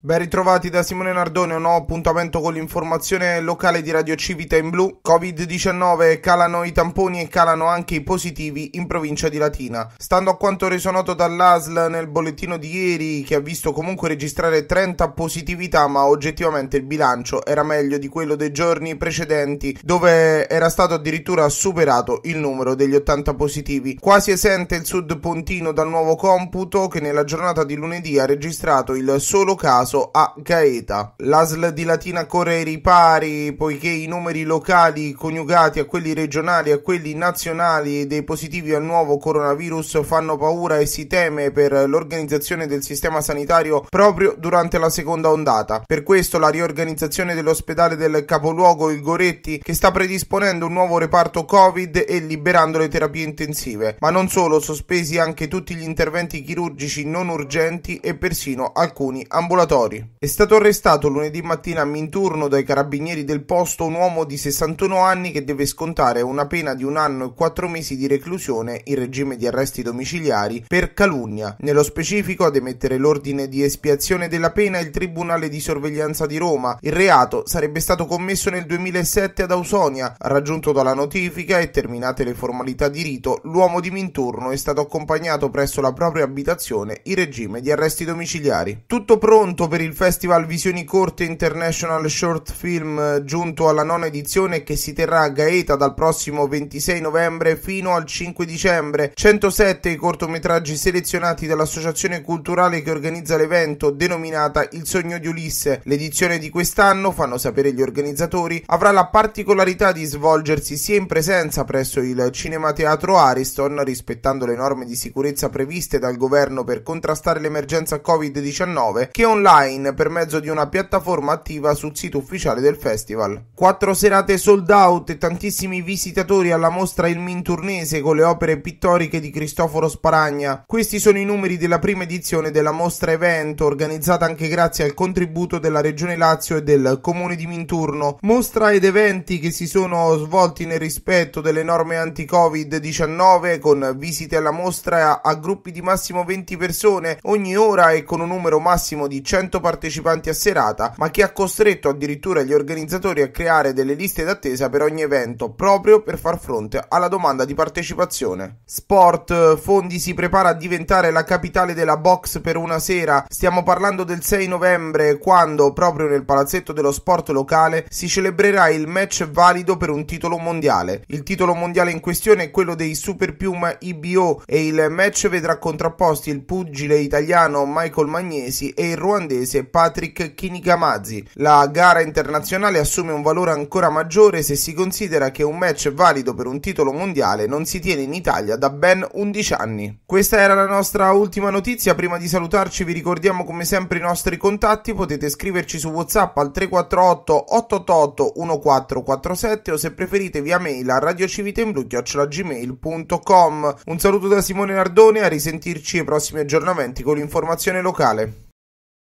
Ben ritrovati da Simone Nardone, un nuovo appuntamento con l'informazione locale di Radio Civita in blu. Covid-19 calano i tamponi e calano anche i positivi in provincia di Latina. Stando a quanto reso noto dall'ASL nel bollettino di ieri, che ha visto comunque registrare 30 positività, ma oggettivamente il bilancio era meglio di quello dei giorni precedenti, dove era stato addirittura superato il numero degli 80 positivi. Quasi esente il sud pontino dal nuovo computo, che nella giornata di lunedì ha registrato il solo caso caso a Gaeta. L'ASL di Latina corre ai ripari poiché i numeri locali coniugati a quelli regionali e a quelli nazionali dei positivi al nuovo coronavirus fanno paura e si teme per l'organizzazione del sistema sanitario proprio durante la seconda ondata. Per questo la riorganizzazione dell'ospedale del capoluogo il Goretti che sta predisponendo un nuovo reparto Covid e liberando le terapie intensive, ma non solo, sospesi anche tutti gli interventi chirurgici non urgenti e persino alcuni ambulatori territori. È stato arrestato lunedì mattina a Minturno dai carabinieri del posto un uomo di 61 anni che deve scontare una pena di un anno e quattro mesi di reclusione in regime di arresti domiciliari per calunnia. Nello specifico ad emettere l'ordine di espiazione della pena il Tribunale di Sorveglianza di Roma. Il reato sarebbe stato commesso nel 2007 ad Ausonia. Raggiunto dalla notifica e terminate le formalità di rito, l'uomo di Minturno è stato accompagnato presso la propria abitazione in regime di arresti domiciliari. Tutto pronto per il Festival Visioni Corte International Short Film giunto alla nona edizione che si terrà a Gaeta dal prossimo 26 novembre fino al 5 dicembre. 107 i cortometraggi selezionati dall'associazione culturale che organizza l'evento denominata Il sogno di Ulisse. L'edizione di quest'anno, fanno sapere gli organizzatori, avrà la particolarità di svolgersi sia in presenza presso il Cinema Teatro Ariston, rispettando le norme di sicurezza previste dal governo per contrastare l'emergenza Covid-19, che online online per mezzo di una piattaforma attiva sul sito ufficiale del festival. Quattro serate sold out e tantissimi visitatori alla mostra Il Minturnese con le opere pittoriche di Cristoforo Sparagna. Questi sono i numeri della prima edizione della mostra evento organizzata anche grazie al contributo della Regione Lazio e del Comune di Minturno. Mostra ed eventi che si sono svolti nel rispetto delle norme anti-Covid-19 con visite alla mostra a gruppi di massimo 20 persone ogni ora e con un numero massimo di 100 100 partecipanti a serata, ma che ha costretto addirittura gli organizzatori a creare delle liste d'attesa per ogni evento, proprio per far fronte alla domanda di partecipazione. Sport, Fondi si prepara a diventare la capitale della box per una sera. Stiamo parlando del 6 novembre, quando, proprio nel palazzetto dello sport locale, si celebrerà il match valido per un titolo mondiale. Il titolo mondiale in questione è quello dei Super Piuma IBO e il match vedrà contrapposti il pugile italiano Michael Magnesi e il ruandese inglese Patrick Kinigamazzi. La gara internazionale assume un valore ancora maggiore se si considera che un match valido per un titolo mondiale non si tiene in Italia da ben 11 anni. Questa era la nostra ultima notizia. Prima di salutarci vi ricordiamo come sempre i nostri contatti. Potete scriverci su WhatsApp al 348 888 1447 o se preferite via mail a radiocivitemblu.gmail.com Un saluto da Simone Nardone, a risentirci ai prossimi aggiornamenti con l'informazione locale.